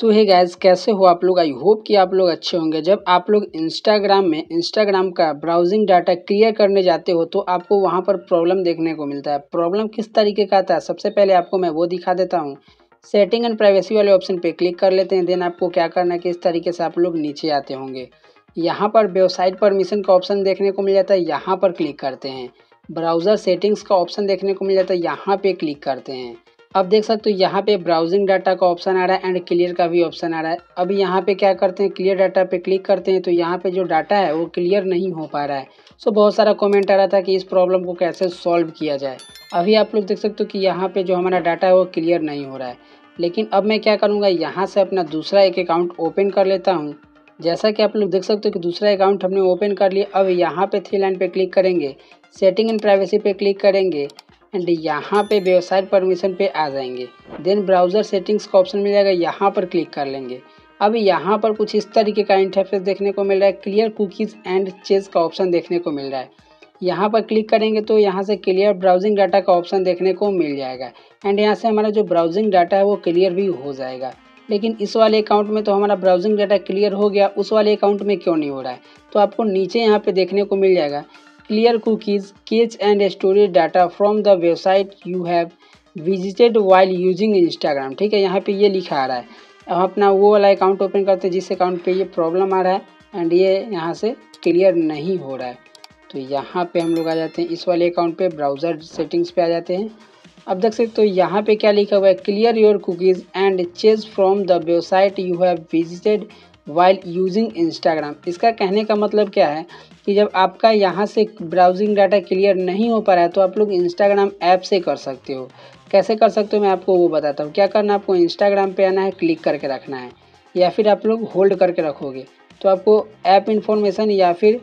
तो हे गैस कैसे हो आप लोग? आई होप कि आप लोग अच्छे होंगे। जब आप लोग इंस्टाग्राम में इंस्टाग्राम का ब्राउजिंग डाटा क्लियर करने जाते हो तो आपको वहाँ पर प्रॉब्लम देखने को मिलता है। प्रॉब्लम किस तरीके का आता है? सबसे पहले आपको मैं वो दिखा देता हूँ। सेटिंग एंड प्राइवेसी वाले ऑप्शन पे क्लिक कर लेते हैं। देन आपको क्या करना है कि इस तरीके से आप लोग नीचे आते होंगे। यहाँ पर वेबसाइट परमिशन का ऑप्शन देखने को मिल जाता है। यहाँ पर क्लिक करते हैं। ब्राउज़र सेटिंग्स का ऑप्शन देखने को मिल जाता है। यहाँ पर क्लिक करते हैं। अब देख सकते हो, यहाँ पे ब्राउजिंग डाटा का ऑप्शन आ रहा है एंड क्लियर का भी ऑप्शन आ रहा है। अब यहाँ पे क्या करते हैं क्लियर डाटा पे क्लिक करते हैं तो यहाँ पे जो डाटा है, वो क्लियर नहीं हो पा रहा है। सो बहुत सारा कमेंट आ रहा था कि इस प्रॉब्लम को कैसे सॉल्व किया जाए। अभी आप लोग देख सकते हो कि यहाँ पे जो हमारा डाटा है, वो क्लियर नहीं हो रहा है। लेकिन अब मैं क्या करूँगा, यहाँ से अपना दूसरा एक अकाउंट ओपन कर लेता हूँ। जैसा कि आप लोग देख सकते हो कि दूसरा अकाउंट हमने ओपन कर लिया। अब यहाँ पे थ्री लाइन पे क्लिक करेंगे। सेटिंग एंड प्राइवेसी पे क्लिक करेंगे। एंड यहाँ पे वेबसाइट परमिशन पे आ जाएँगे। देन ब्राउज़र सेटिंग्स का ऑप्शन मिल जाएगा, यहाँ पर क्लिक कर लेंगे। अब यहाँ पर कुछ इस तरीके का इंटरफेस देखने को मिल रहा है। क्लियर कुकीज़ एंड चेज का ऑप्शन देखने को मिल रहा है। यहाँ पर क्लिक करेंगे तो यहाँ से क्लियर ब्राउजिंग डाटा का ऑप्शन देखने को मिल जाएगा। एंड यहाँ से हमारा जो ब्राउजिंग डाटा है वो क्लियर भी हो जाएगा। लेकिन इस वाले अकाउंट में तो हमारा ब्राउजिंग डाटा क्लियर हो गया। उस वाले अकाउंट में क्यों नहीं हो रहा है? तो आपको नीचे यहाँ पे देखने को मिल जाएगा। Clear cookies catch and storage data from the website you have visited while using Instagram. ठीक है, यहाँ पे ये लिखा आ रहा है। अब अपना वो वाला अकाउंट ओपन करते हैं, जिस अकाउंट पे ये प्रॉब्लम आ रहा है एंड ये यहाँ से क्लियर नहीं हो रहा है। तो यहाँ पे हम लोग आ जाते हैं, इस वाले अकाउंट पे ब्राउज़र सेटिंग्स पे आ जाते हैं। अब देख सकते हो, यहाँ पे क्या लिखा हुआ है clear your cookies and cache from the website you have visited while using Instagram इसका कहने का मतलब क्या है कि जब आपका यहाँ से ब्राउजिंग डाटा क्लियर नहीं हो पा रहा है तो आप लोग इंस्टाग्राम ऐप से कर सकते हो। कैसे कर सकते हो मैं आपको वो बताता हूँ। क्या करना आपको इंस्टाग्राम पे आना है क्लिक करके रखना है। या फिर आप लोग होल्ड करके रखोगे। तो आपको ऐप इन्फॉर्मेशन या फिर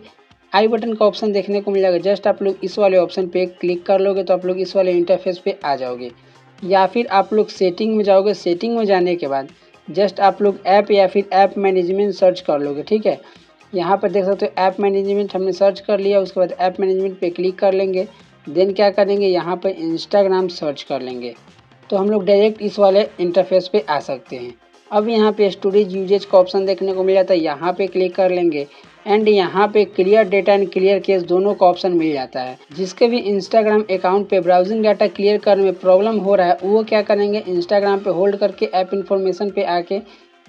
आई बटन का ऑप्शन देखने को मिल जाएगा जस्ट आप लोग इस वाले ऑप्शन पे क्लिक कर लोगे तो आप लोग इस वाले इंटरफेस पे आ जाओगे। या फिर आप लोग सेटिंग में जाओगे। सेटिंग में जाने के बाद जस्ट आप लोग ऐप या फिर ऐप मैनेजमेंट सर्च कर लोगे, ठीक है? यहाँ पर देख सकते हो ऐप मैनेजमेंट हमने सर्च कर लिया, उसके बाद ऐप मैनेजमेंट पे क्लिक कर लेंगे, देन क्या करेंगे, यहाँ पर इंस्टाग्राम सर्च कर लेंगे। तो हम लोग डायरेक्ट इस वाले इंटरफेस पे आ सकते हैं। अब यहाँ पे स्टोरेज यूजेज का ऑप्शन देखने को मिल जाता है यहाँ पे क्लिक कर लेंगे। एंड यहाँ पे clear data and clear cache दोनों का ऑप्शन मिल जाता है। जिसके भी इंस्टाग्राम अकाउंट पे ब्राउजिंग डाटा क्लियर करने में प्रॉब्लम हो रहा है, वो क्या करेंगे? इंस्टाग्राम पे होल्ड करके ऐप इन्फॉर्मेशन पे आके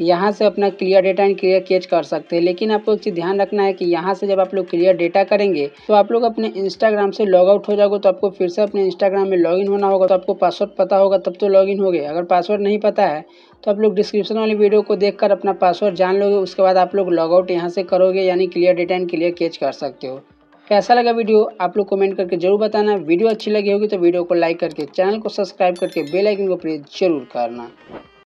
यहाँ से अपना clear data and clear cache कर सकते हैं। लेकिन आपको एक चीज़ ध्यान रखना है कि यहाँ से जब आप लोग क्लियर डेटा करेंगे तो आप लोग अपने इंस्टाग्राम से लॉग आउट हो जाओगे तो आपको फिर से अपने इंस्टाग्राम में लॉगिन होना होगा तो आपको पासवर्ड पता होगा, तब तो लॉगिन हो गए अगर पासवर्ड नहीं पता है तो आप लोग डिस्क्रिप्शन वाली वीडियो को देखकर अपना पासवर्ड जान लोगे, उसके बाद आप लोग लॉग आउट यहाँ से करोगे, यानी clear data and clear cache कर सकते हो। कैसा लगा वीडियो आप लोग कमेंट करके ज़रूर बताना। वीडियो अच्छी लगी होगी तो वीडियो को लाइक करके चैनल को सब्सक्राइब करके बेल आइकन को प्रेस ज़रूर करना।